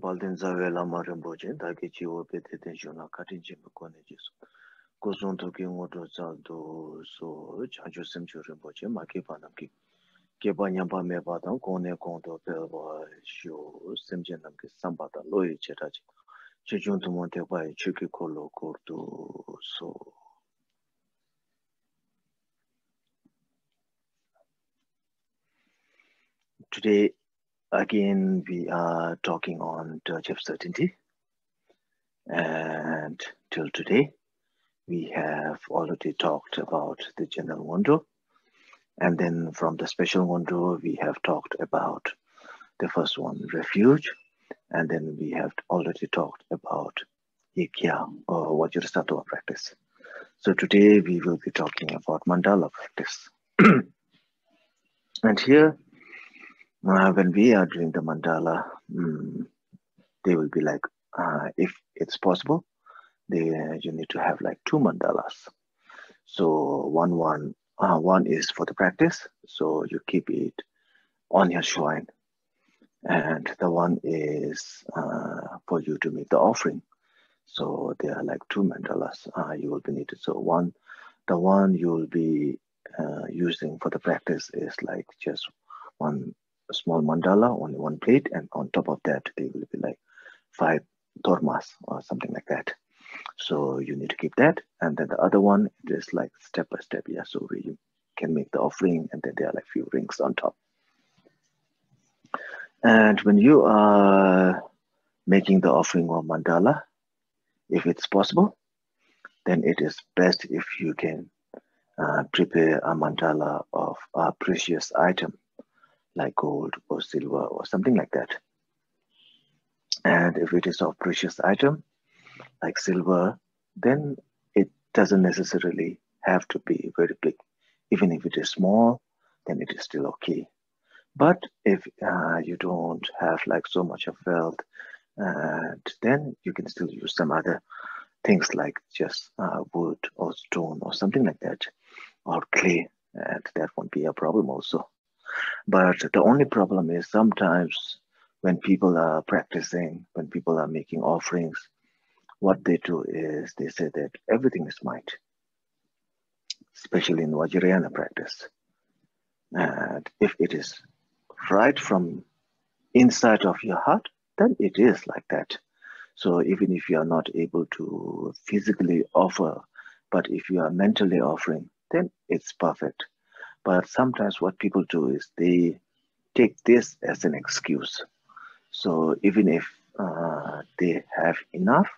balden zawe lama rinpo chen dake jiwo pe te ten shio na katin chenpe kone jiso. Kuzon toki ngoto zado so chancho semcho rinpo chen ma kepa namki. Kepa nyampa mepa tang kone kondo pelwa shio semche namki samba ta loye che raji. Chechon tumon tekpa chuki kolo kordo so. Today, Again, we are talking on Torch of Certainty. And till today, we have already talked about the general ngondro. And then from the special ngondro, we have talked about the first one, refuge. And then we have already talked about Ikya or Vajrasattva practice. So today we will be talking about mandala practice. and here uh, when we are doing the mandala, mm, they will be like, uh, if it's possible, they uh, you need to have like two mandalas. So one one uh, one is for the practice, so you keep it on your shrine, and the one is uh, for you to make the offering. So there are like two mandalas uh, you will be needed. So one, the one you will be uh, using for the practice is like just one a small mandala on one plate, and on top of that, they will be like five tormas or something like that. So you need to keep that. And then the other one is like step by step. Yeah. So you can make the offering, and then there are like few rings on top. And when you are making the offering of mandala, if it's possible, then it is best if you can uh, prepare a mandala of a precious item like gold or silver or something like that. And if it is of precious item like silver, then it doesn't necessarily have to be very big. Even if it is small, then it is still okay. But if uh, you don't have like so much of wealth, and then you can still use some other things like just uh, wood or stone or something like that, or clay, and that won't be a problem also. But the only problem is sometimes when people are practicing, when people are making offerings, what they do is they say that everything is might, especially in Vajrayana practice. And if it is right from inside of your heart, then it is like that. So even if you are not able to physically offer, but if you are mentally offering, then it's perfect. But sometimes what people do is they take this as an excuse. So even if uh, they have enough,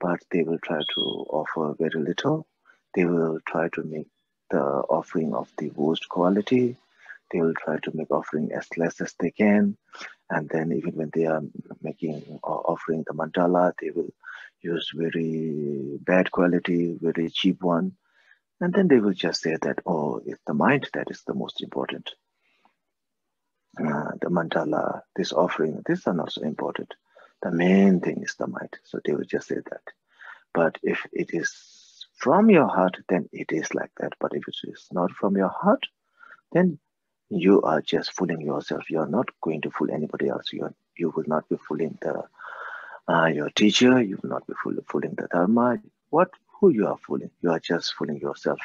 but they will try to offer very little, they will try to make the offering of the worst quality. They will try to make offering as less as they can. And then even when they are making or offering the mandala, they will use very bad quality, very cheap one and then they will just say that, oh, it's the mind that is the most important. Uh, the mandala, this offering, these are not so important. The main thing is the mind. So they will just say that. But if it is from your heart, then it is like that. But if it is not from your heart, then you are just fooling yourself. You are not going to fool anybody else. You, are, you will not be fooling the uh, your teacher. You will not be fooling the dharma. What who you are fooling. You are just fooling yourself.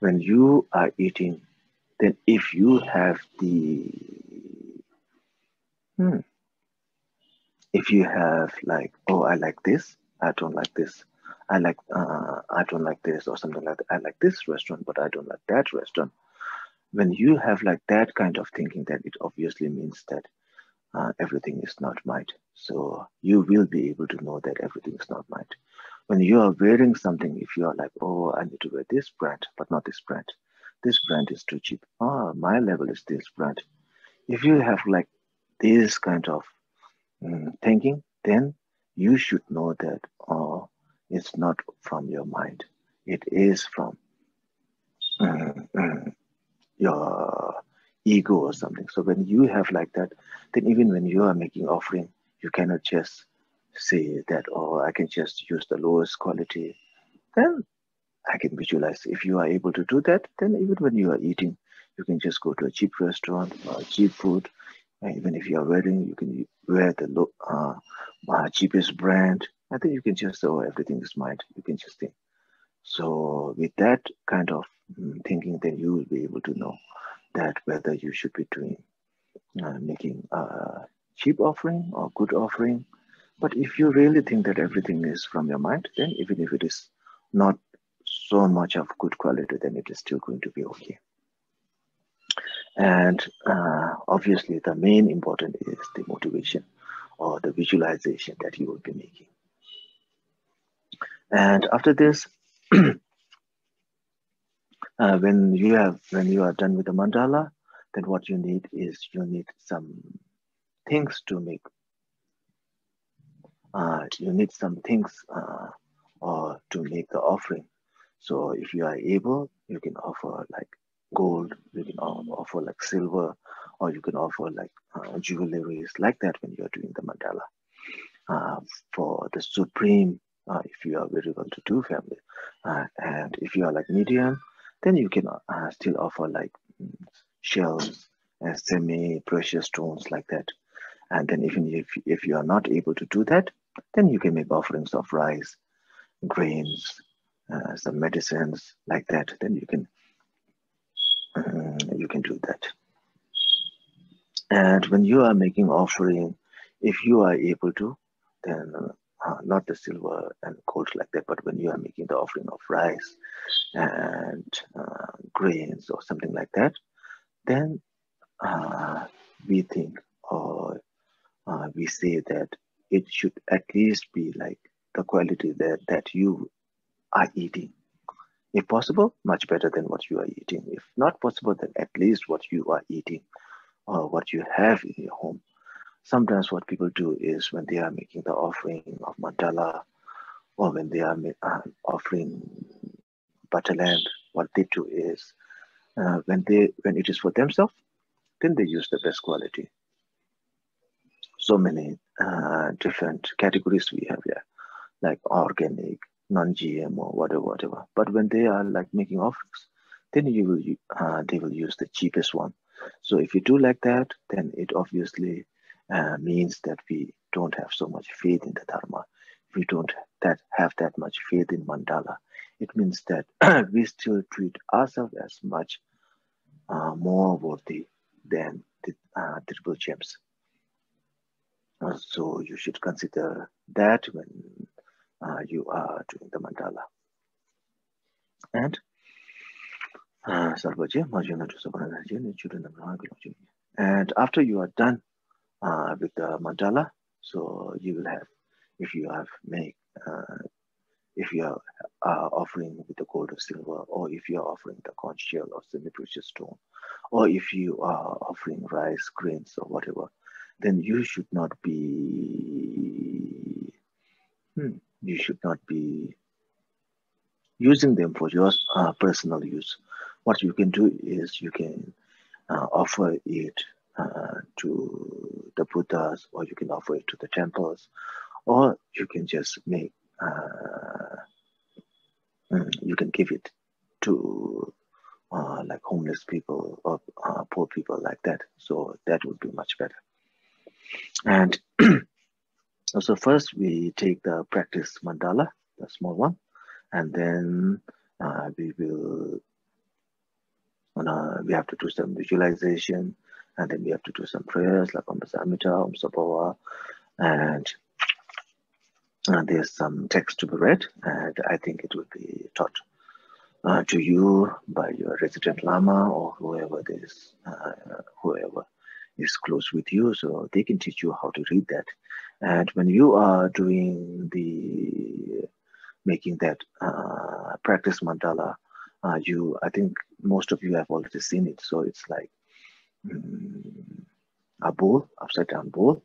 When you are eating, then if you have the, hmm, if you have like, oh, I like this, I don't like this. I like, uh, I don't like this or something like that. I like this restaurant, but I don't like that restaurant. When you have like that kind of thinking, then it obviously means that uh, everything is not might. So you will be able to know that everything is not might when you are wearing something, if you are like, oh, I need to wear this brand, but not this brand. This brand is too cheap. Ah, my level is this brand. If you have like this kind of um, thinking, then you should know that oh, it's not from your mind. It is from um, your ego or something. So when you have like that, then even when you are making offering, you cannot just say that, oh, I can just use the lowest quality, then I can visualize. If you are able to do that, then even when you are eating, you can just go to a cheap restaurant or cheap food. And even if you are wearing, you can wear the uh, uh, cheapest brand. I think you can just, oh, everything is mine. You can just think. So with that kind of mm, thinking, then you will be able to know that whether you should be doing uh, making a cheap offering or good offering. But if you really think that everything is from your mind, then even if it is not so much of good quality, then it is still going to be okay. And uh, obviously, the main important is the motivation or the visualization that you will be making. And after this, uh, when you have when you are done with the mandala, then what you need is you need some things to make. Uh, you need some things uh, or to make the offering. So if you are able, you can offer like gold, you can offer like silver, or you can offer like uh, jewelries like that when you are doing the mandala. Uh, for the supreme, uh, if you are very well to do family, uh, and if you are like medium, then you can uh, still offer like shells and semi-precious stones like that. And then even if, if you are not able to do that, then you can make offerings of rice, grains, uh, some medicines like that. Then you can uh, you can do that. And when you are making offering, if you are able to, then uh, not the silver and gold like that, but when you are making the offering of rice and uh, grains or something like that, then uh, we think or uh, we say that it should at least be like the quality that, that you are eating. If possible, much better than what you are eating. If not possible, then at least what you are eating or what you have in your home. Sometimes what people do is when they are making the offering of mandala or when they are uh, offering butter lamp, what they do is uh, when they when it is for themselves, then they use the best quality. So many uh, different categories we have here, like organic, non-GMO, whatever, whatever. But when they are like making offerings, then you will uh, they will use the cheapest one. So if you do like that, then it obviously uh, means that we don't have so much faith in the dharma. We don't that have that much faith in mandala, it means that we still treat ourselves as much uh, more worthy than the uh, triple gems. So you should consider that when uh, you are doing the mandala. And uh, and after you are done uh, with the mandala, so you will have, if you have made, uh, if you are uh, offering with the gold or silver, or if you are offering the conch shell or semi-precious stone, or if you are offering rice, grains, or whatever, then you should not be, hmm, you should not be using them for your uh, personal use. What you can do is you can uh, offer it uh, to the Buddhas, or you can offer it to the temples, or you can just make, uh, mm, you can give it to uh, like homeless people or uh, poor people like that. So that would be much better. And so first we take the practice mandala, the small one, and then uh, we will, uh, we have to do some visualization, and then we have to do some prayers like Om Samhita, Om Sabhava, and uh, there's some text to be read, and I think it will be taught uh, to you by your resident lama or whoever is uh, whoever is close with you so they can teach you how to read that. And when you are doing the making that uh, practice mandala uh, you i think most of you have already seen it. So it's like um, a bowl upside down bowl.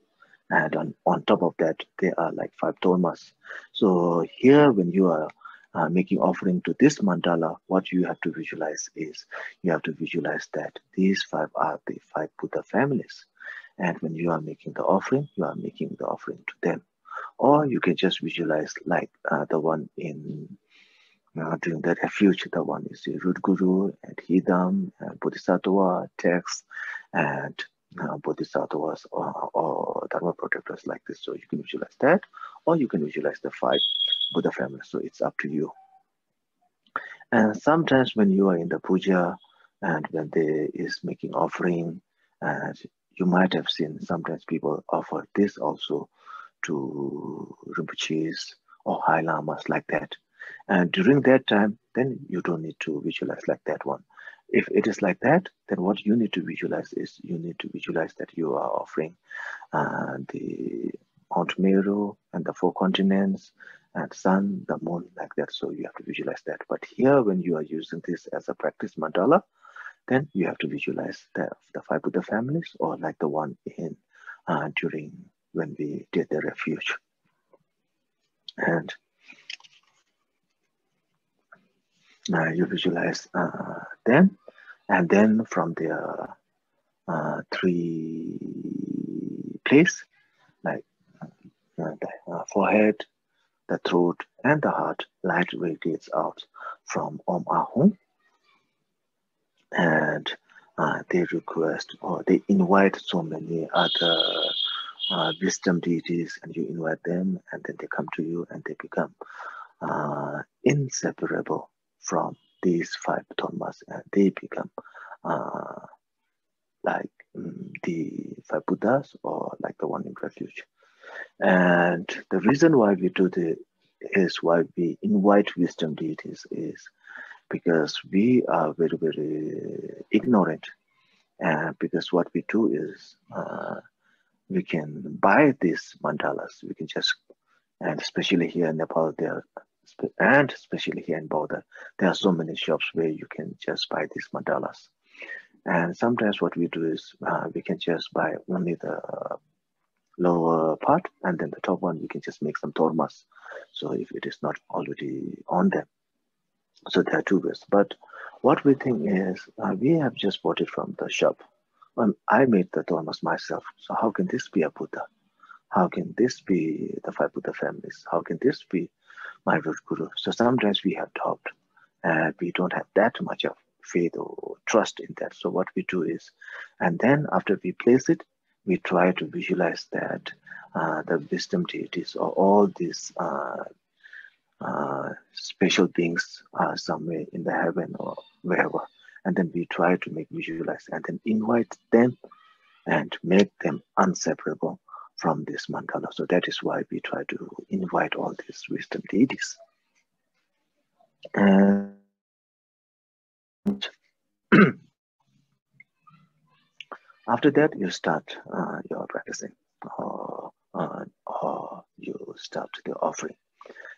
And on, on top of that there are like five tormas so here when you are uh, making offering to this mandala, what you have to visualize is you have to visualize that these five are the five Buddha families. And when you are making the offering, you are making the offering to them. Or you can just visualize like uh, the one in uh, during the refuge, the one is the root guru and yidam and bodhisattva text and uh, bodhisattvas or, or dharma protectors like this. So you can visualize that, or you can visualize the five Buddha families. So it's up to you. And sometimes when you are in the puja and when there is making offering, and you might have seen sometimes people offer this also to Rinpoches or High Lamas like that. And during that time, then you don't need to visualize like that one. If it is like that, then what you need to visualize is you need to visualize that you are offering uh, the Mount Meru and the four continents and sun, the moon, like that. So you have to visualize that. But here, when you are using this as a practice mandala, then you have to visualize the, the five Buddha families or like the one in uh, during when we did the refuge. And uh, you visualize uh, them and then from the uh, three place like uh, the uh, forehead the throat and the heart light radiates out from Om Ahum and uh, they request or they invite so many other uh, wisdom deities and you invite them and then they come to you and they become uh, inseparable from these five tormas and they become uh, like um, the five Buddhas or like the one in refuge. And the reason why we do this is why we invite wisdom deities is because we are very, very ignorant. And because what we do is uh, we can buy these mandalas. We can just, and especially here in Nepal, there and especially here in Bodh, there are so many shops where you can just buy these mandalas. And sometimes what we do is uh, we can just buy only the lower part and then the top one we can just make some tormas. So if it is not already on them. So there are two ways. But what we think is uh, we have just bought it from the shop. I made the tormas myself. So how can this be a Buddha? How can this be the five Buddha families? How can this be my root guru? So sometimes we have doubt and we don't have that much of faith or trust in that. So what we do is, and then after we place it, we try to visualize that uh, the wisdom deities or all these uh, uh, special beings are somewhere in the heaven or wherever. And then we try to make visualize and then invite them and make them inseparable from this mandala. So that is why we try to invite all these wisdom deities. And after that, you start uh, your practicing or, uh, or you start the offering.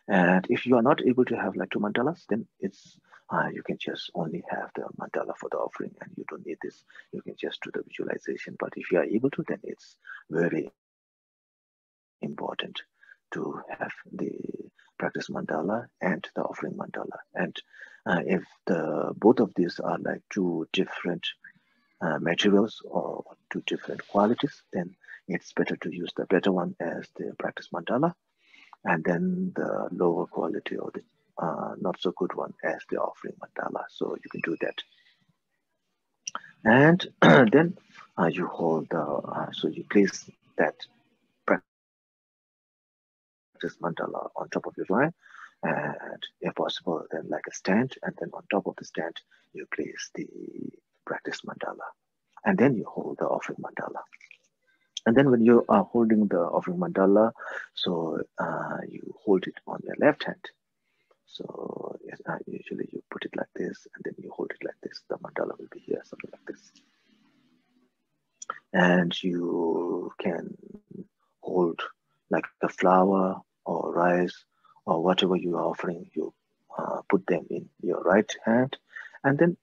And if you are not able to have like two mandalas, then it's uh, you can just only have the mandala for the offering and you don't need this. You can just do the visualization. But if you are able to, then it's very important to have the practice mandala and the offering mandala. And uh, if the both of these are like two different uh, materials or two different qualities, then it's better to use the better one as the practice mandala, and then the lower quality or the uh, not so good one as the offering mandala. So you can do that. And then uh, you hold the, uh, so you place that practice mandala on top of your drawing and if possible then like a stand and then on top of the stand you place the practice mandala and then you hold the offering mandala. And then when you are holding the offering mandala so uh, you hold it on your left hand. So uh, usually you put it like this and then you hold it like this. The mandala will be here something like this. And you can hold like a flower or rice or whatever you are offering, you uh, put them in your right hand. And then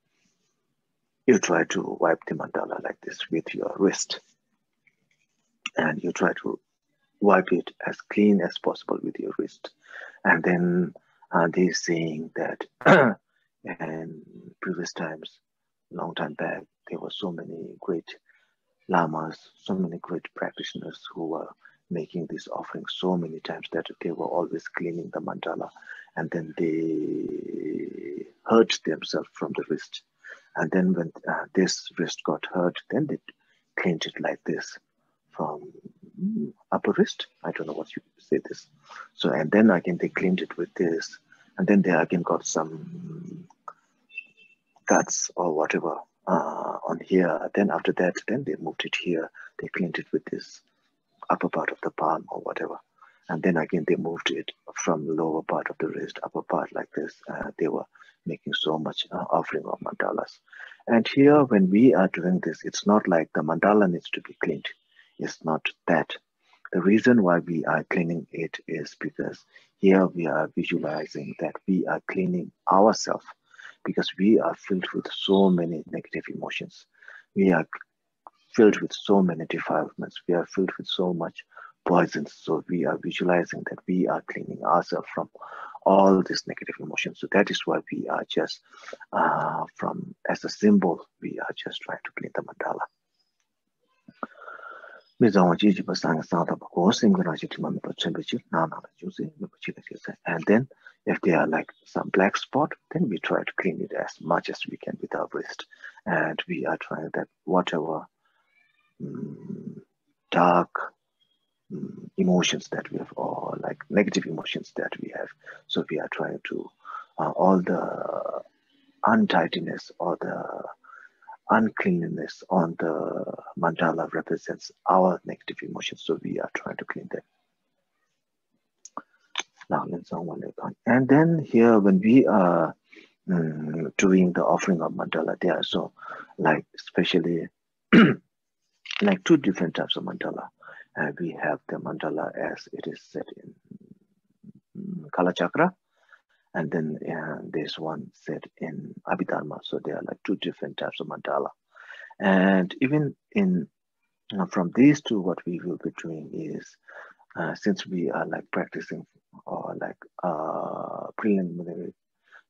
you try to wipe the mandala like this with your wrist. And you try to wipe it as clean as possible with your wrist. And then uh, they're saying that in previous times long time back there were so many great lamas so many great practitioners who were making this offering so many times that they were always cleaning the mandala. And then they hurt themselves from the wrist and then when uh, this wrist got hurt then they cleaned it like this from upper wrist. I don't know what you say this. So, and then again, they cleaned it with this. And then they again got some cuts or whatever uh, on here. Then after that, then they moved it here. They cleaned it with this upper part of the palm or whatever. And then again, they moved it from lower part of the wrist, upper part like this. Uh, they were making so much uh, offering of mandalas. And here, when we are doing this, it's not like the mandala needs to be cleaned. It's not that. The reason why we are cleaning it is because here we are visualizing that we are cleaning ourselves because we are filled with so many negative emotions. We are filled with so many defilements. We are filled with so much poisons. So we are visualizing that we are cleaning ourselves from all these negative emotions. So that is why we are just uh, from as a symbol, we are just trying to clean the mandala. And then if they are like some black spot, then we try to clean it as much as we can with our wrist. And we are trying that whatever um, dark emotions that we have or like negative emotions that we have. So we are trying to, uh, all the untidiness or the uncleanliness on the mandala represents our negative emotions. So we are trying to clean them. And then here when we are um, doing the offering of mandala, there so like especially like two different types of mandala. Uh, we have the mandala as it is set in Kalachakra, and then uh, there's one set in Abhidharma. So there are like two different types of mandala. And even in uh, from these two, what we will be doing is uh, since we are like practicing or like uh, preliminary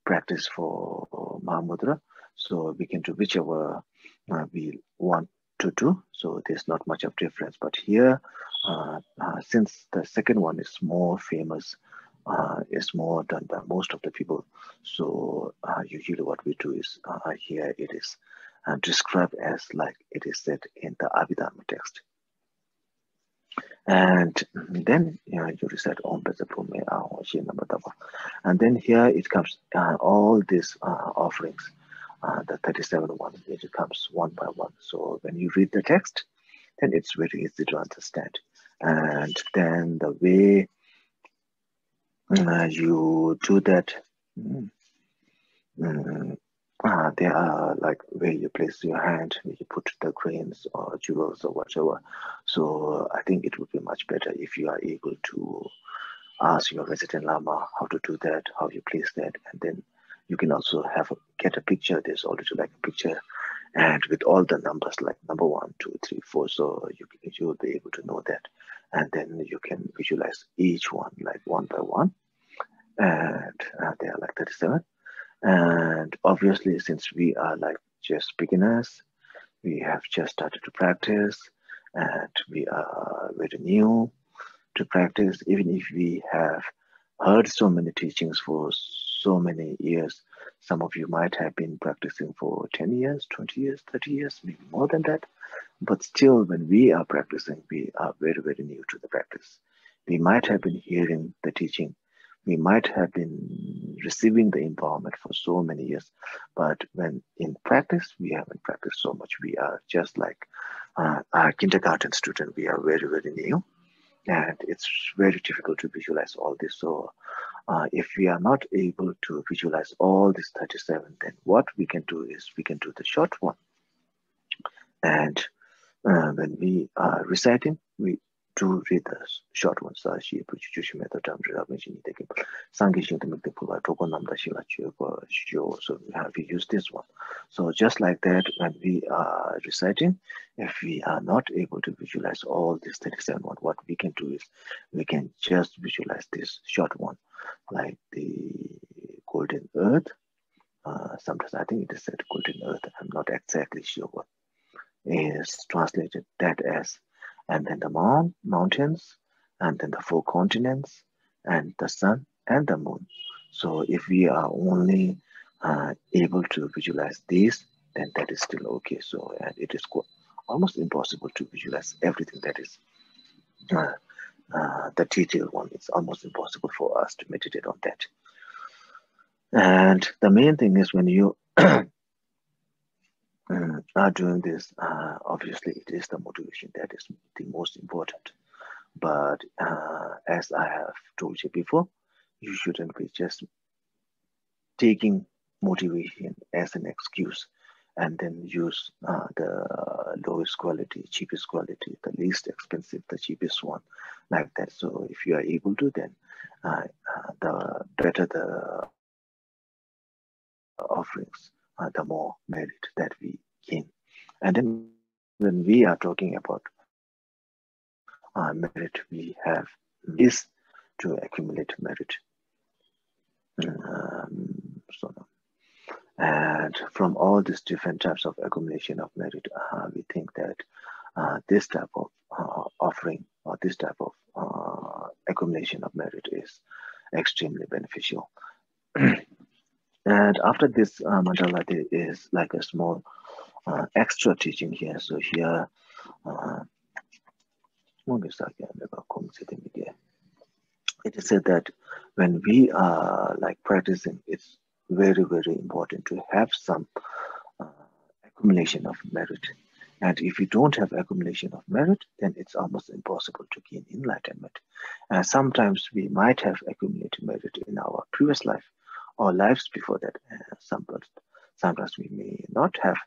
practice for Mahamudra, so we can do whichever uh, we want So there's not much of difference. But here, uh, uh, since the second one is more famous, uh, is more done by most of the people. So uh, usually what we do is uh, here it is uh, described as like it is said in the Abhidharma text. And then you, know, you recite Om And then here it comes all these offerings uh, the 37 ones, it comes one by one. So when you read the text, then it's very easy to understand. And then the way uh, you do that, mm, mm, uh, there are like where you place your hand, where you put the grains or jewels or whatever. So I think it would be much better if you are able to ask your resident lama how to do that, how you place that, and then you can also have a, get a picture. There's already like a picture and with all the numbers like number one, two, three, four. So you, you will be able to know that. And then you can visualize each one like one by one. And uh, they are like 37. And obviously, since we are like just beginners, we have just started to practice and we are very new to practice, even if we have heard so many teachings for so many years. Some of you might have been practicing for 10 years, 20 years, 30 years, maybe more than that. But still, when we are practicing, we are very, very new to the practice. We might have been hearing the teaching. We might have been receiving the empowerment for so many years. But when in practice, we haven't practiced so much. We are just like uh, a kindergarten student. We are very, very new and it's very difficult to visualize all this. So uh, if we are not able to visualize all these 37, then what we can do is we can do the short one. And uh, when we are reciting, we do read the short ones. So we have to use this one. So just like that, when we are reciting, if we are not able to visualize all these 37 one, what we can do is we can just visualize this short one, like the golden earth. Uh, sometimes I think it is said golden earth. I'm not exactly sure what is translated that as and then the mount, mountains, and then the four continents, and the sun and the moon. So if we are only uh, able to visualize these, then that is still okay. So and it is almost impossible to visualize everything that is uh, uh, the detailed one. It's almost impossible for us to meditate on that. And the main thing is when you are doing this, uh, obviously it is the motivation that is the most important. But uh, as I have told you before, you shouldn't be just taking motivation as an excuse and then use uh, the lowest quality, cheapest quality, the least expensive, the cheapest one, like that. So if you are able to, then uh, uh, the better the offerings, the more merit that we gain. And then when we are talking about uh, merit, we have this to accumulate merit. Um, so, and from all these different types of accumulation of merit, uh, we think that uh, this type of uh, offering or this type of uh, accumulation of merit is extremely beneficial. and after this uh, mandala, there is like a small uh, extra teaching here. So here, it is said that when we are like practicing, it's very, very important to have some uh, accumulation of merit. And if you don't have accumulation of merit, then it's almost impossible to gain enlightenment. Uh, sometimes we might have accumulated merit in our previous life or lives before that. Uh, sometimes, sometimes we may not have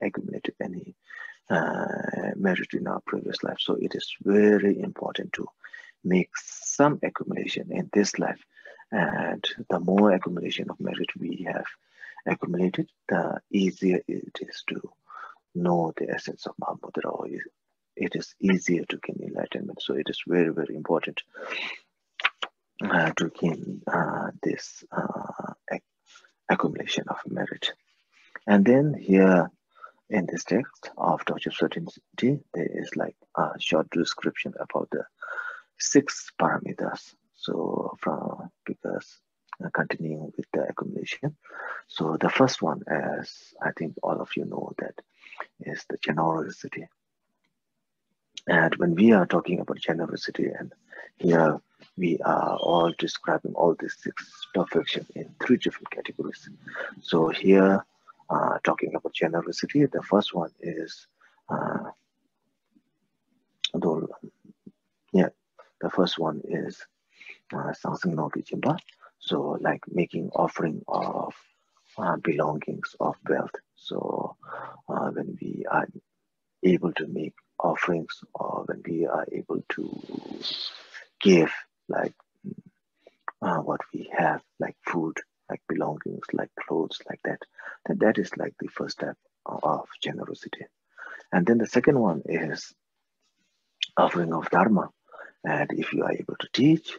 accumulated any uh, merit in our previous life. So it is very important to make some accumulation in this life and the more accumulation of merit we have accumulated, the easier it is to know the essence of Mahamudra, it is easier to gain enlightenment. So it is very, very important uh, uh, this uh, accumulation of merit. And then here in this text of Torch of Certainty, there is like a short description about the six paramitas. so from because uh, continuing with the accumulation. So the first one, as I think all of you know, that is the generosity. And when we are talking about generosity, and here we are all describing all these six perfection in three different categories. So here, uh, talking about generosity, the first one is, uh, yeah, the first one is something uh, so like making offering of uh, belongings of wealth. So uh, when we are able to make offerings or when we are able to give like uh, what we have, like food, like belongings, like clothes, like that, then that is like the first step of generosity. And then the second one is offering of dharma. And if you are able to teach,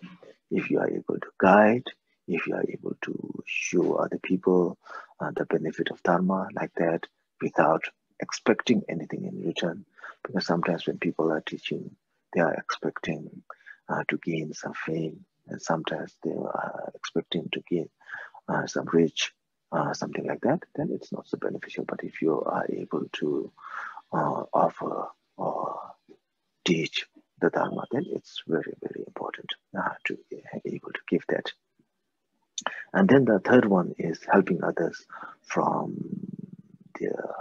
if you are able to guide, if you are able to show other people uh, the benefit of dharma like that without expecting anything in return. Because sometimes when people are teaching, they are expecting uh, to gain some fame, and sometimes they are expecting to gain uh, some rich, uh, something like that, then it's not so beneficial. But if you are able to uh, offer or teach the Dharma, then it's very, very important uh, to be able to give that. And then the third one is helping others from their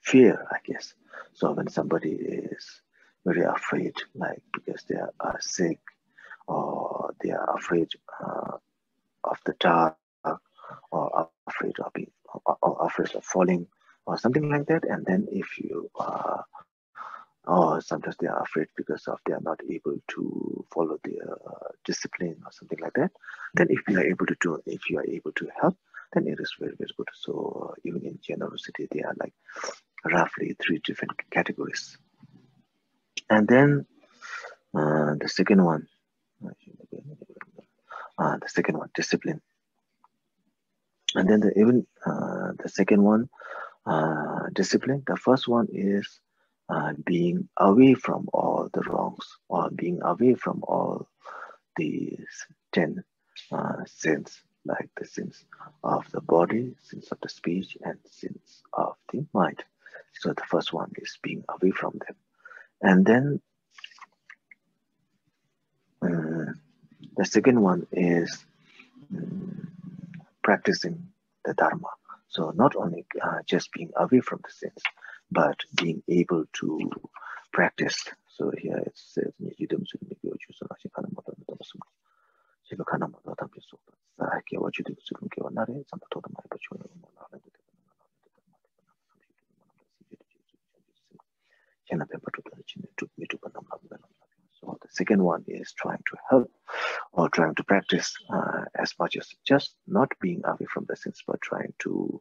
fear, I guess. So when somebody is very afraid, like because they are sick or they are afraid uh, of the dark or afraid of being or afraid of falling or something like that, and then if you uh, or sometimes they are afraid because of they are not able to follow their uh, discipline or something like that then if you are able to do if you are able to help then it is very very good. So uh, even in generosity there are like roughly three different categories and then uh, the second one uh, the second one discipline and then the even uh, the second one uh, discipline the first one is uh, being away from all the wrongs or being away from all these 10 uh, sins, like the sins of the body, sins of the speech, and sins of the mind. So the first one is being away from them. And then um, the second one is um, practicing the Dharma. So not only uh, just being away from the sins, but being able to practice. So here it says, so the second one is trying to help or trying to practice uh, as much as just not being away from the sins, but trying to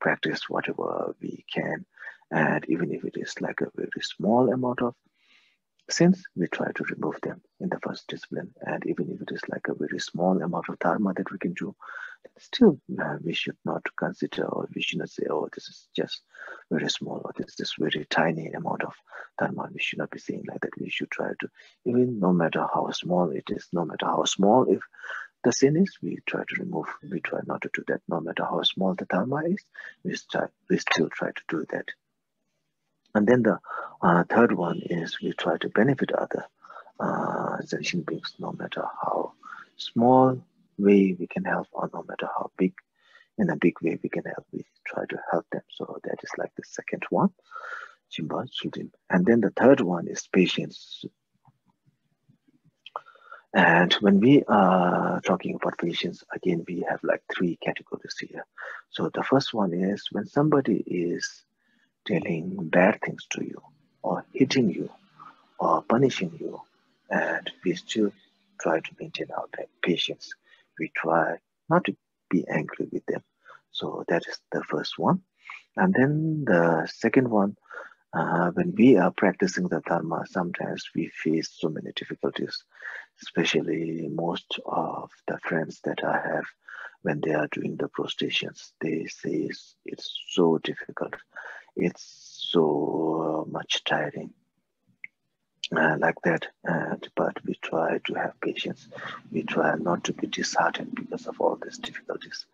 practice whatever we can. And even if it is like a very small amount of since we try to remove them in the first discipline, and even if it is like a very small amount of dharma that we can do, still uh, we should not consider or we should not say, oh, this is just very small or this is very tiny amount of dharma. We should not be saying like that. We should try to, even no matter how small it is, no matter how small, if the sin is, we try to remove, we try not to do that. No matter how small the dharma is, we, try, we still try to do that. And then the uh, third one is we try to benefit other uh, sentient beings, no matter how small way we can help, or no matter how big, in a big way we can help. We try to help them. So that is like the second one, Jimba And then the third one is patience. And when we are talking about patience, again, we have like three categories here. So the first one is when somebody is telling bad things to you or hitting you or punishing you and we still try to maintain our patience. We try not to be angry with them. So that is the first one. And then the second one uh, when we are practicing the dharma sometimes we face so many difficulties especially most of the friends that i have when they are doing the prostrations they say it's so difficult. It's so much tiring. Uh, like that and but we try to have patience. We try not to be disheartened because of all these difficulties.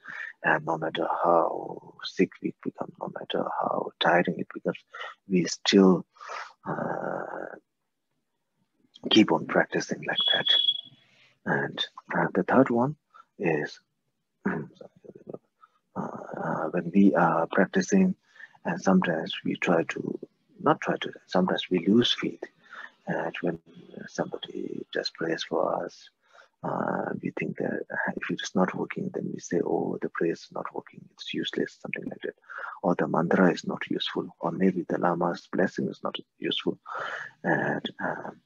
And no matter how sick we become no matter how tiring it becomes we still uh, keep on practicing like that. And uh, the third one is uh, when we are practicing and sometimes we try to not try to sometimes we lose faith and when somebody just prays for us uh, we think that if it is not working then we say oh the prayer is not working. It's useless something like that. Or the mantra is not useful. Or maybe the lama's blessing is not useful. And um,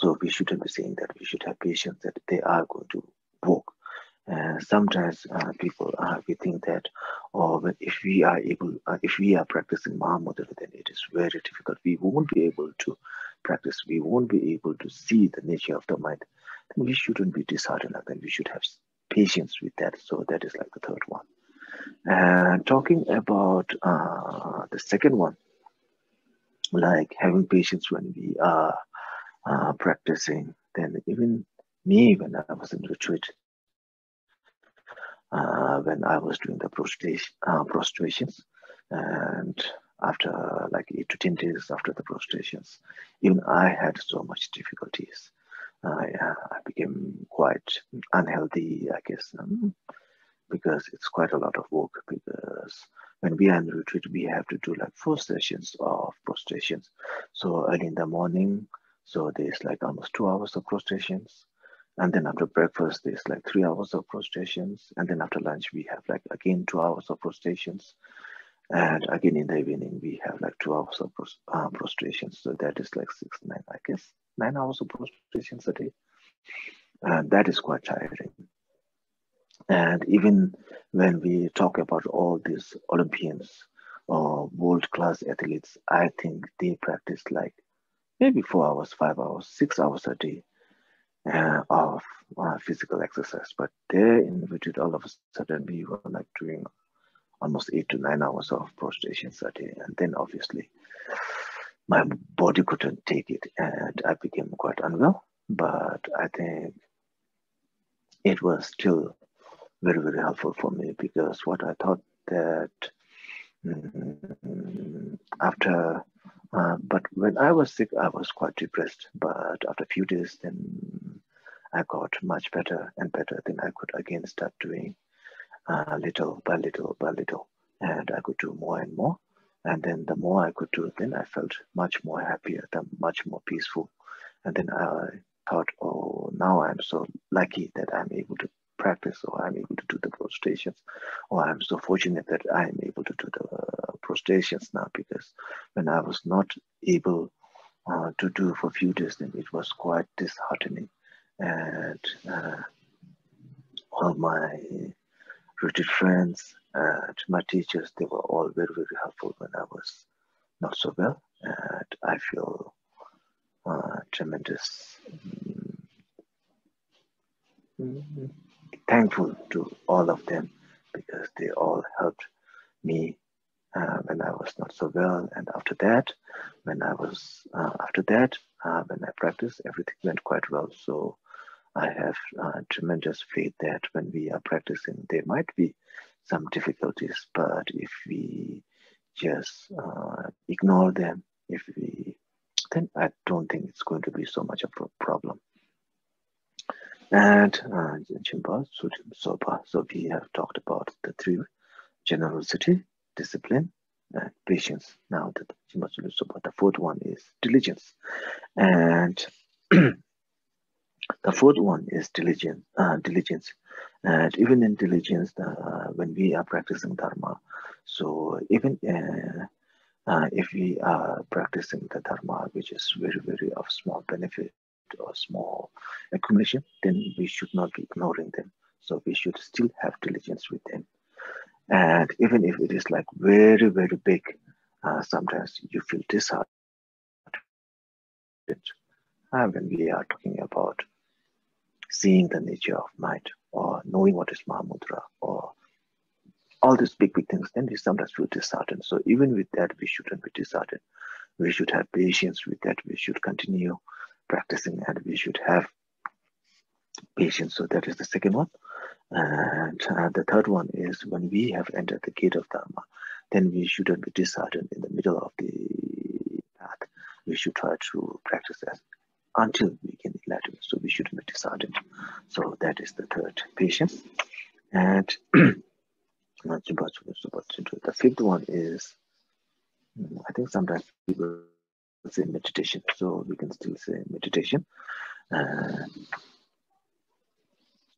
so we shouldn't be saying that. We should have patience that they are going to work. Uh, sometimes uh, people uh, we think that or if we are able uh, if we are practicing Mahamudra then it is very difficult. We won't be able to practice. We won't be able to see the nature of the mind. Then we shouldn't be disheartened. Then we should have patience with that. So that is like the third one. And talking about uh, the second one like having patience when we are uh, practicing then even me when I was in retreat when I was doing the prostration, uh, prostrations. And after like eight to 10 days after the prostrations, even I had so much difficulties. I, I became quite unhealthy, I guess, um, because it's quite a lot of work. Because when we are in retreat, we have to do like four sessions of prostrations. So early in the morning, so there's like almost two hours of prostrations. And then after breakfast, there's like three hours of prostrations. And then after lunch, we have like again two hours of prostrations. And again in the evening, we have like two hours of prostrations. Um, so that is like six, nine, I guess, nine hours of prostrations a day. And that is quite tiring. And even when we talk about all these Olympians or world class athletes, I think they practice like maybe four hours, five hours, six hours a day uh, of uh, physical exercise. But there in retreat, all of a sudden we were like doing almost eight to nine hours of prostration day. And then obviously my body couldn't take it and I became quite unwell. But I think it was still very, very helpful for me because what I thought that mm, after, uh, but when I was sick, I was quite depressed. But after a few days, then I got much better and better. Then I could again start doing uh, little by little by little, and I could do more and more. And then the more I could do, then I felt much more happier, much more peaceful. And then I thought, oh, now I'm so lucky that I'm able to practice or I'm able to do the prostrations or I'm so fortunate that I'm able to do the uh, prostrations now because when I was not able uh, to do for a few days then it was quite disheartening and uh, all my rooted friends and my teachers they were all very very helpful when I was not so well and I feel uh, tremendous mm, thankful to all of them because they all helped me uh, when I was not so well. And after that, when I was, uh, after that, uh, when I practiced, everything went quite well. So I have uh, tremendous faith that when we are practicing, there might be some difficulties, but if we just uh, ignore them, if we, then I don't think it's going to be so much of a problem. And uh, Sutim, Sopa. So we have talked about the three generosity, discipline, and patience. Now the. The fourth one is diligence. And the fourth one is diligence. Uh, diligence. And even in diligence, uh, when we are practicing Dharma, so even uh, uh, if we are practicing the Dharma, which is very, very of small benefit, or small accumulation, then we should not be ignoring them. So we should still have diligence with them. And even if it is like very, very big, uh, sometimes you feel disheartened uh, when we are talking about seeing the nature of mind or knowing what is Mahamudra or all these big, big things, then we sometimes feel disheartened. So even with that, we shouldn't be disheartened. We should have patience with that. We should continue practicing and we should have patience. So that is the second one. And uh, the third one is when we have entered the gate of Dharma, then we shouldn't be disheartened in the middle of the path. We should try to practice that until we So we shouldn't be disheartened. So that is the third patient. And the fifth one is, I think sometimes people say meditation. So we can still say meditation. Uh,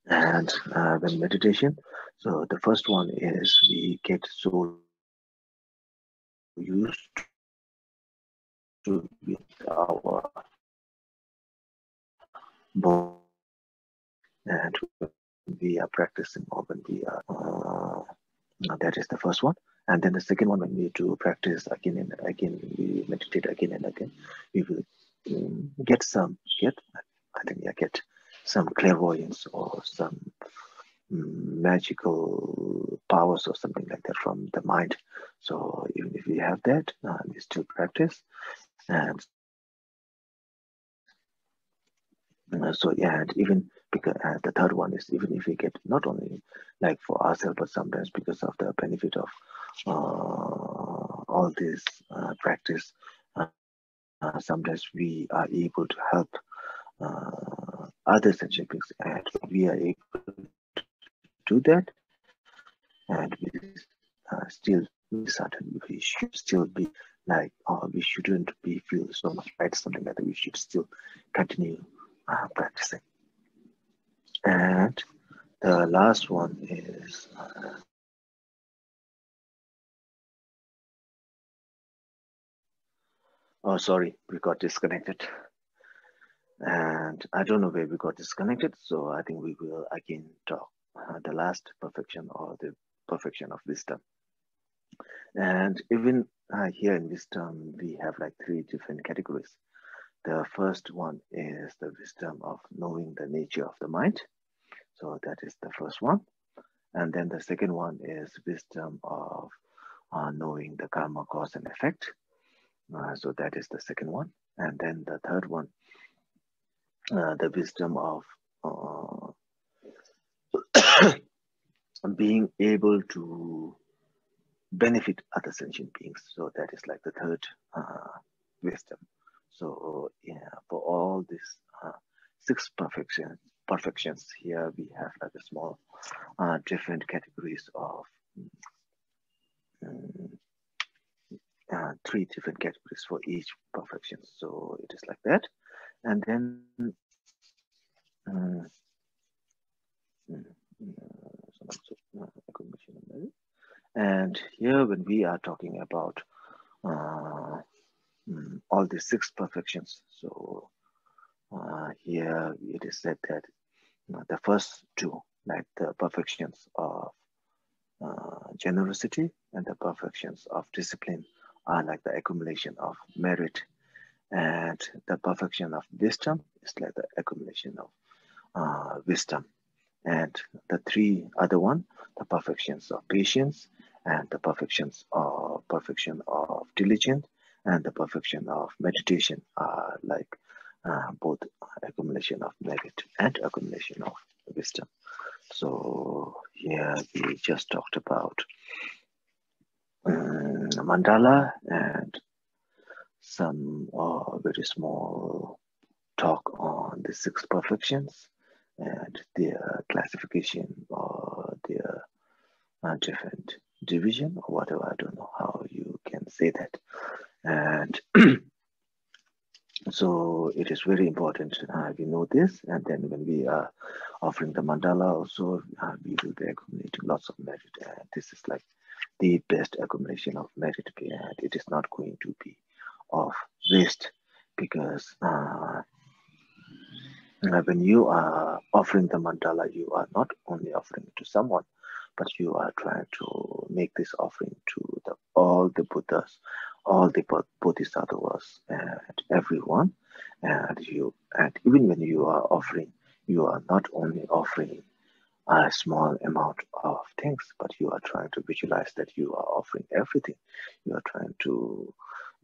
and uh, the meditation. So the first one is we get so used to with our and we are practicing we are uh, that is the first one and then the second one, when we do practice again and again, we meditate again and again, we will um, get some, get, I think, yeah, get some clairvoyance or some um, magical powers or something like that from the mind. So even if we have that, uh, we still practice. And uh, so yeah, and even because uh, the third one is even if we get not only like for ourselves, but sometimes because of the benefit of uh, all this uh, practice, uh, sometimes we are able to help other sentient beings, and we are able to do that, and we still certain we should still be like, we shouldn't be feel so much bad, something like that. We should still continue uh, practicing. And the last one is uh, Oh, sorry, we got disconnected. And I don't know where we got disconnected, so I think we will again talk uh, the last perfection or the perfection of wisdom. And even uh, here in wisdom, we have like three different categories. The first one is the wisdom of knowing the nature of the mind. So that is the first one. And then the second one is wisdom of uh, knowing the karma cause and effect. Uh, so that is the second one. And then the third one, uh, the wisdom of uh, being able to benefit other sentient beings. So that is like the third uh, wisdom. So yeah, for all these uh, six perfections, perfections here we have like a small uh, different categories of um, uh, three different categories for each perfection. So it is like that. And then um, and here when we are talking about uh, mm, all the six perfections, so uh, here it is said that the first two, like the perfections of uh, generosity and the perfections of discipline are like the accumulation of merit. And the perfection of wisdom is like the accumulation of uh, wisdom. And the three other one the perfections of patience and the perfections of perfection of diligence and the perfection of meditation are like uh, both accumulation of merit and accumulation of wisdom so here we just talked about um, mandala and some uh, very small talk on the six perfections and their classification or their uh, different division or whatever. I don't know how you can say that. And so it is very important uh, we know this. And then when we are offering the mandala also, uh, we will be accumulating lots of merit. And this is like the best accumulation of merit. And it is not going to be of waste because uh, when you are offering the mandala, you are not only offering it to someone, but you are trying to make this offering to the, all the Buddhas, all the Bodhisattvas, and everyone. And you, and even when you are offering, you are not only offering a small amount of things, but you are trying to visualize that you are offering everything. You are trying to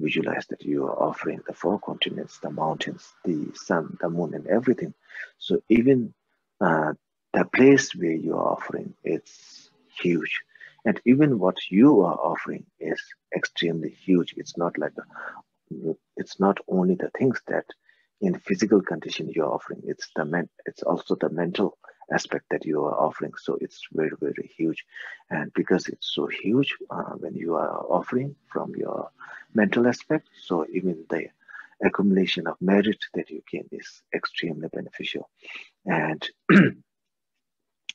visualize that you are offering the four continents, the mountains, the sun, the moon, and everything. So even uh, the place where you are offering, it's huge. And even what you are offering is extremely huge. It's not like it's not only the things that in physical condition you're offering. It's the men, it's also the mental aspect that you are offering. So it's very, very huge. And because it's so huge, uh, when you are offering from your mental aspect, so even the accumulation of merit that you gain is extremely beneficial. And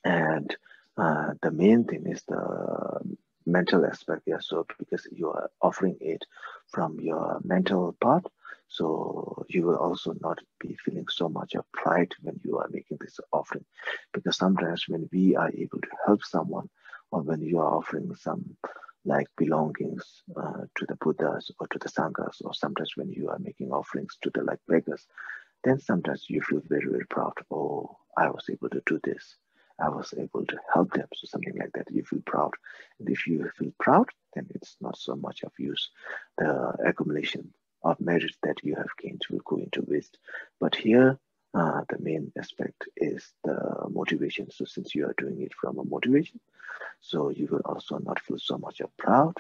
and uh, the main thing is the mental aspect. Yeah, so because you are offering it from your mental part, so you will also not be feeling so much of pride when you are making this offering. Because sometimes when we are able to help someone, or when you are offering some like belongings uh, to the Buddhas or to the Sanghas, or sometimes when you are making offerings to the like beggars, then sometimes you feel very, very proud. Oh, I was able to do this. I was able to help them. So something like that, you feel proud. And if you feel proud, then it's not so much of use. The accumulation of merit that you have gained will go into waste. But here, uh, the main aspect is the motivation. So since you are doing it from a motivation, so you will also not feel so much of proud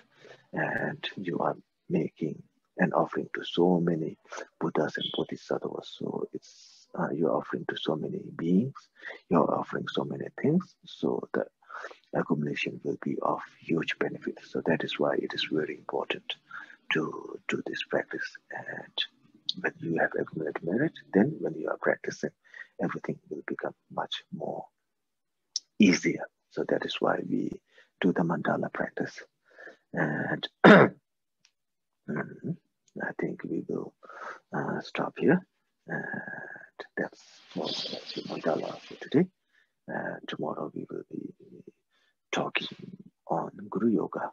and you are making an offering to so many Buddhas and Bodhisattvas. So it's uh, you're offering to so many beings, you're offering so many things. So the accumulation will be of huge benefit. So that is why it is very important to do this practice. And when you have accumulated merit, then when you are practicing, everything will become much more easier. So that is why we do the mandala practice. And mm, I think we will uh, stop here. And that's what Mandala for today. Uh, tomorrow we will be talking on Guru Yoga.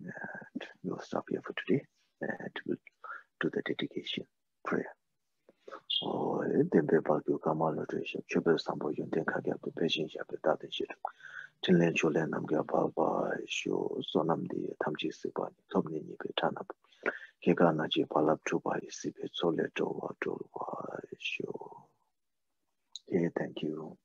And we'll stop here for today and we'll do the dedication prayer. So, then we will do Kamal Nutrition, Chubel Sambo Yun, then Kagya, the Beijing Shabbat, that is it. Tinlen Cholen Namgya Baba, Sho Sonam Di, Tamji Sibani, Tomni Nibi, Tanab. keka na chi palab chupa isi pe tsole chowa cholwa sho. Yeah, thank you.